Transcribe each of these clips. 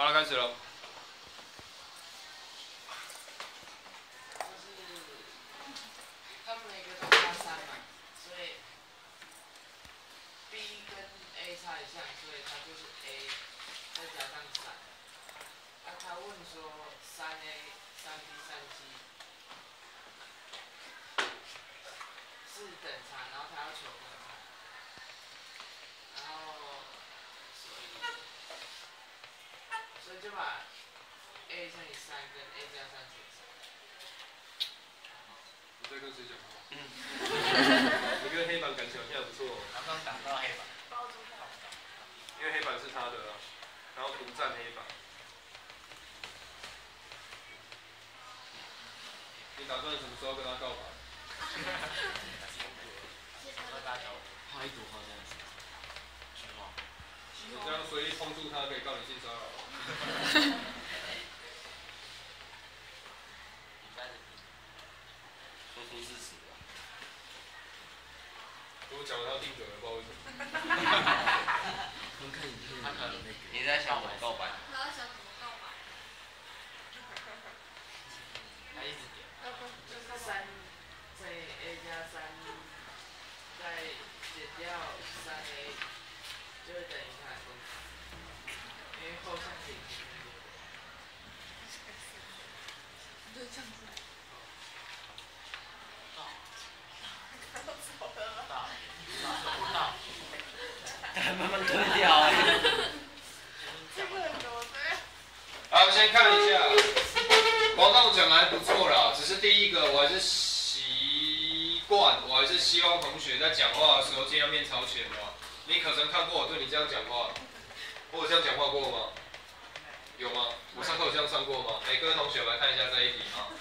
好了，开始了。他们每个都加三嘛，所以 B 跟 A 差一项，所以它就是 A 再加上三。那，他问说三 A、三 B、三 C 是等差，然后他要求分开，然后所以就把 A 乘以三跟 A 加三乘以三。你在跟谁讲话？嗯。你跟黑板感情好像不错，刚刚打到黑板，因为黑板是他的啊，然后独占黑板。你打算什么时候跟他告白？和大家画一朵花这样子。希望你这样随意碰触他，可以告你性骚扰。你在这里说出事实吧。我讲了他定格了，不知道为什么。观看影片他可能那个。你在想我告白，他在想怎么告白？他一直点，要不就是三乘以 A 加三，再减掉三 A，就会等于它的公式。因为后项减轻就这样子。到到到，慢慢吞掉哎。这个人怎么这样？好，先看一下，黄道讲还不错啦，只是第一个我还是习惯，我还是希望同学在讲话的时候尽量面朝前嘛。你可曾看过我对你这样讲话？我有这样讲话过吗？有吗？我上课有这样上过吗？哎，各位同学，来看一下这一题啊。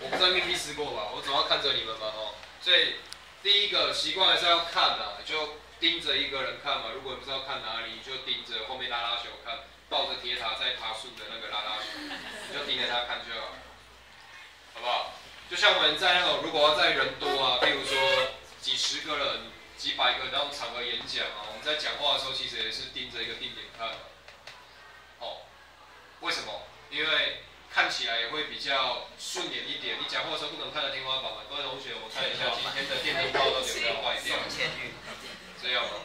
我不在面壁思过吧？我总要看着你们嘛哦。所以第一个习惯还是要看嘛，就盯着一个人看嘛。如果你不知道看哪，你就盯着后面拉拉球看，抱着铁塔在爬树的那个拉拉球，你就盯着他看就好，好不好？就像我们在那种如果要在人多啊，比如说几十个人、几百个人那种场合演讲啊，我们在讲话的时候其实也是盯着一个定点看的。哦，为什么？因为看起来也会比较顺眼一点。你讲话的时候不能看着天花板嘛。各位同学，我看一下今天的电灯泡到底有没有坏掉？这样吗？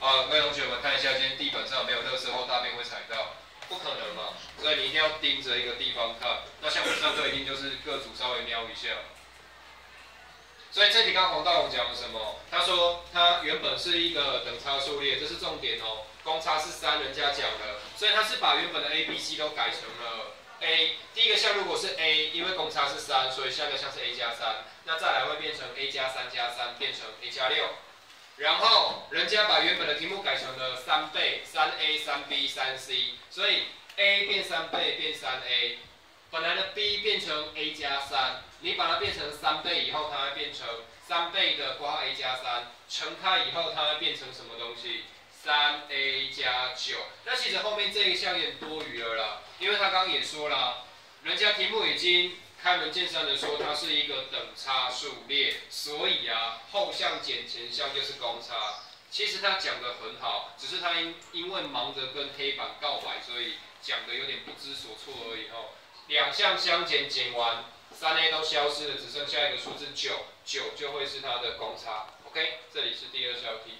啊，各位同学们看一下，今天地板上有没有垃圾或大便会踩到？不可能嘛，所以你一定要盯着一个地方看。那像我上课一定就是各组稍微瞄一下。所以这题刚黄大龙讲了什么？他说他原本是一个等差数列，这是重点哦。公差是三，人家讲的，所以他是把原本的 A、B、C 都改成了 A。第一个项如果是 A，因为公差是三，所以下个项是 A 加三，那再来会变成 A 加三加三，变成 A 加六。然后人家把原本的题目改成了三倍，三 A、三 B、三 C，所以 A 变三倍变三 A，本来的 B 变成 A 加三，你把它变成三倍以后，它会变成三倍的括号 A 加三，乘开以后它会变成什么东西？三 A 加九。那其实后面这一项也多余了啦，因为他刚刚也说了，人家题目已经开门见山的说它是一个等差数列，所以啊后项减前项就是公差。其实他讲的很好，只是他因因为忙着跟黑板告白，所以讲的有点不知所措而已哦。两项相减减完，三 A 都消失了，只剩下一个数字九，九就会是它的公差。OK，这里是第二小题。